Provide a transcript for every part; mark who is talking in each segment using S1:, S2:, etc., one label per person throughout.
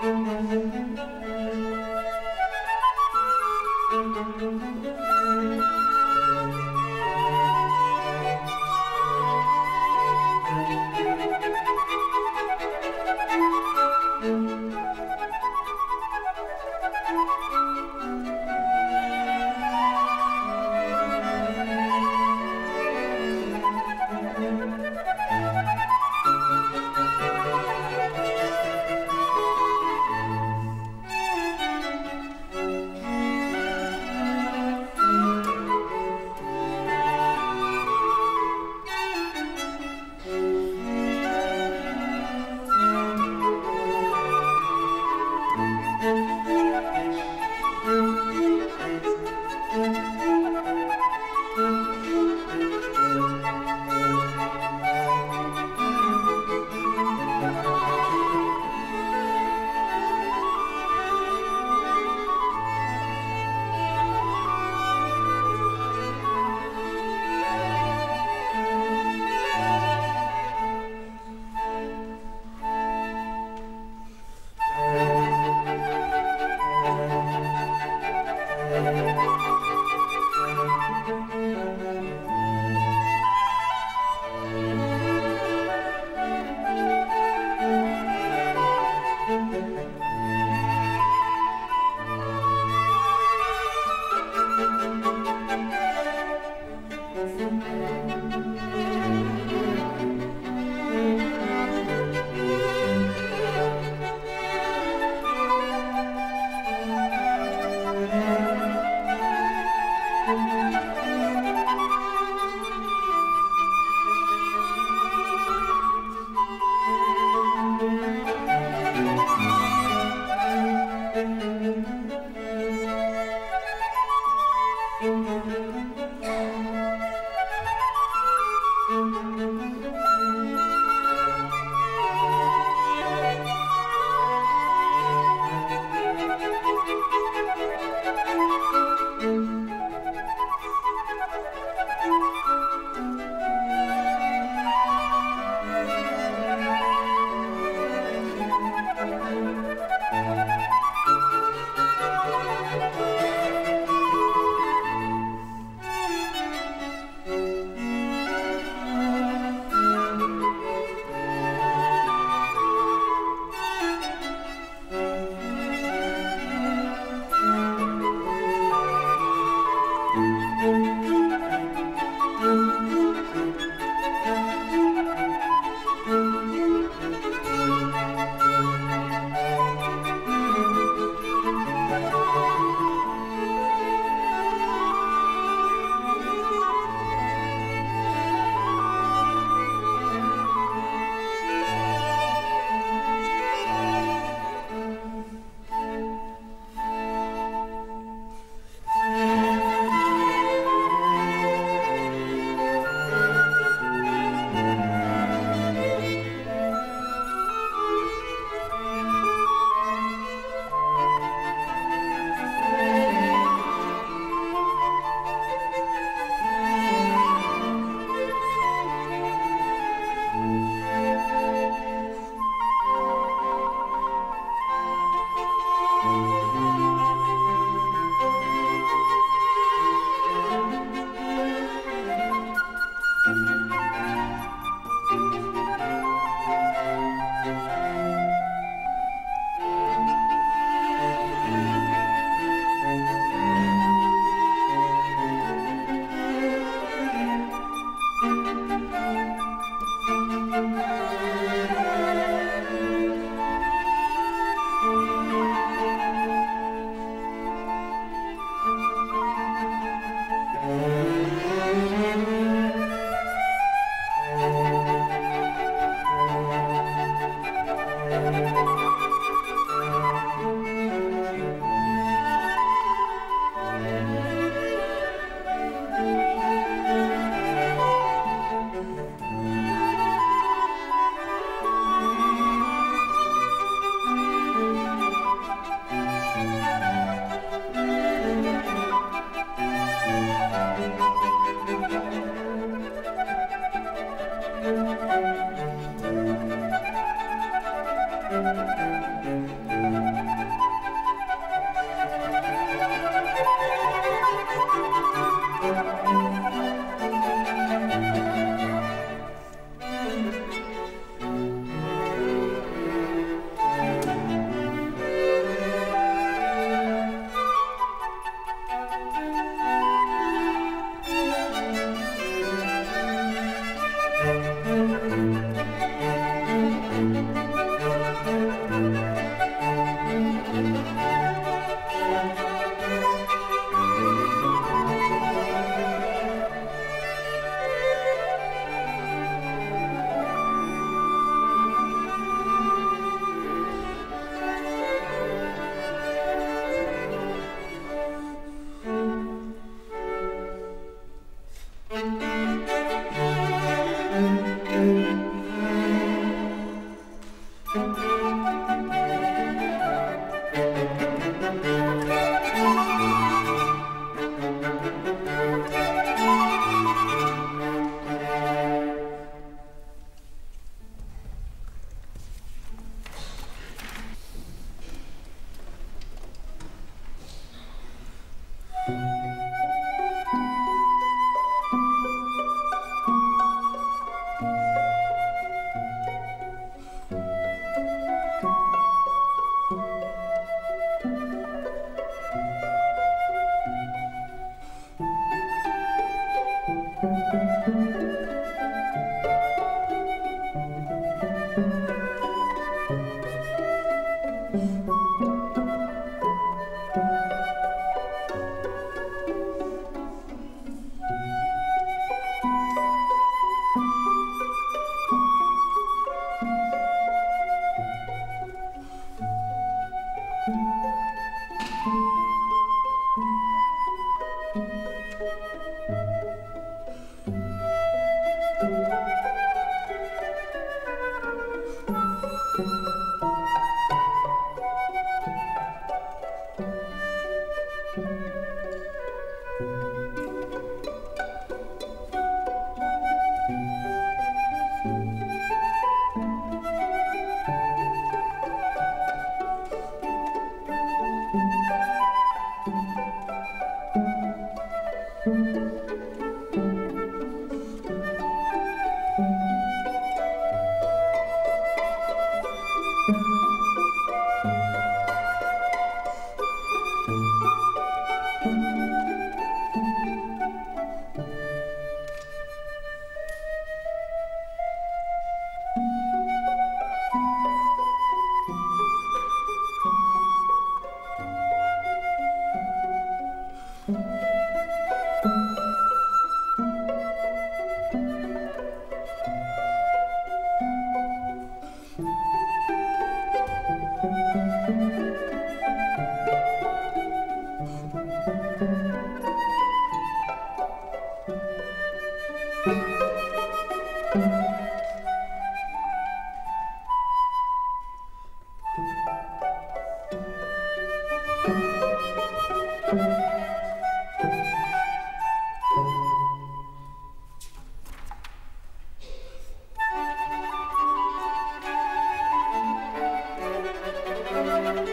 S1: Thank you. Thank you. Música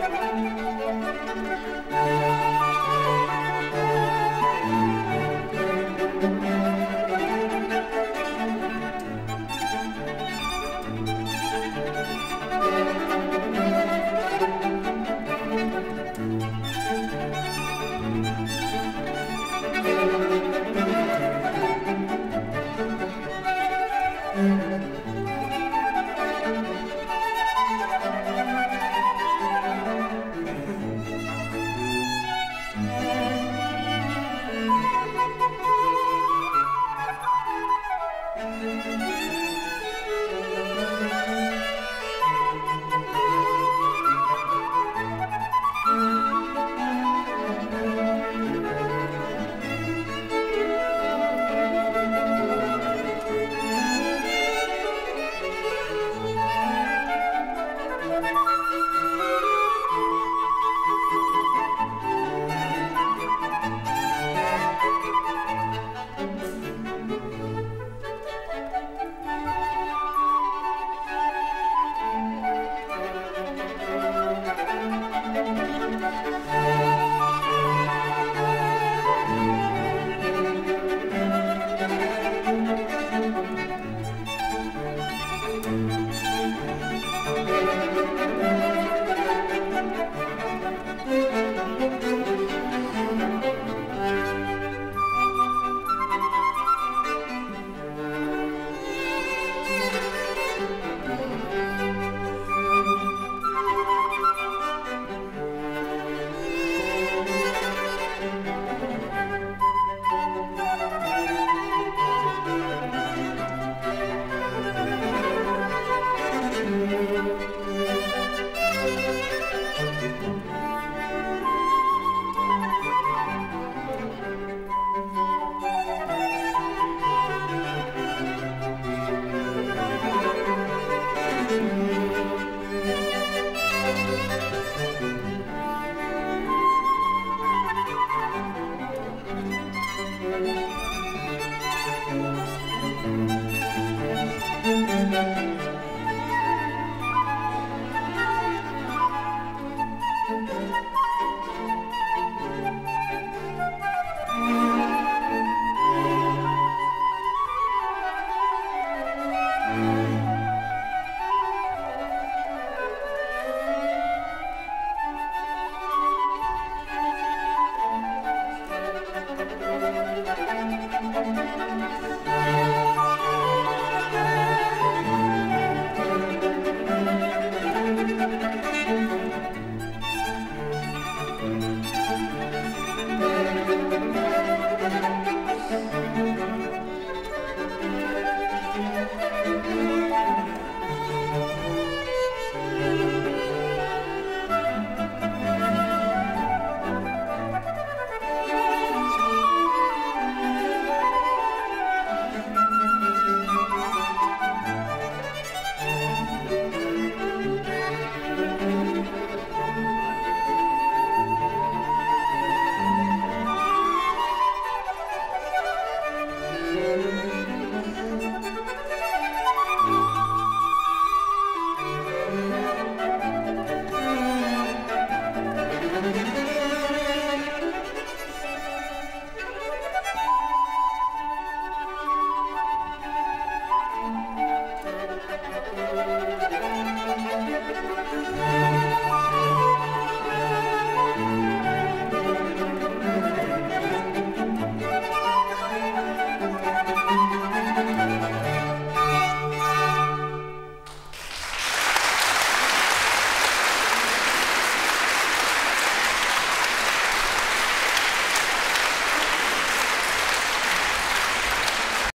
S1: Thank you.